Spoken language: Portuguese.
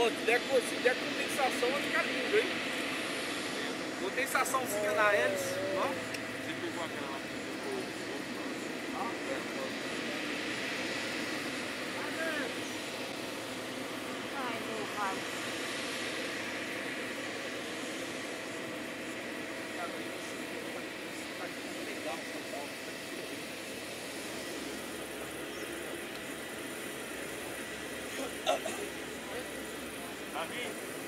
Ó, se der, se der condensação, vai ficar lindo, hein? Condensaçãozinha na hélice, ó. Você pegou aquela lá que Ai, meu ralo. Legal, São Paulo. Tá Amén.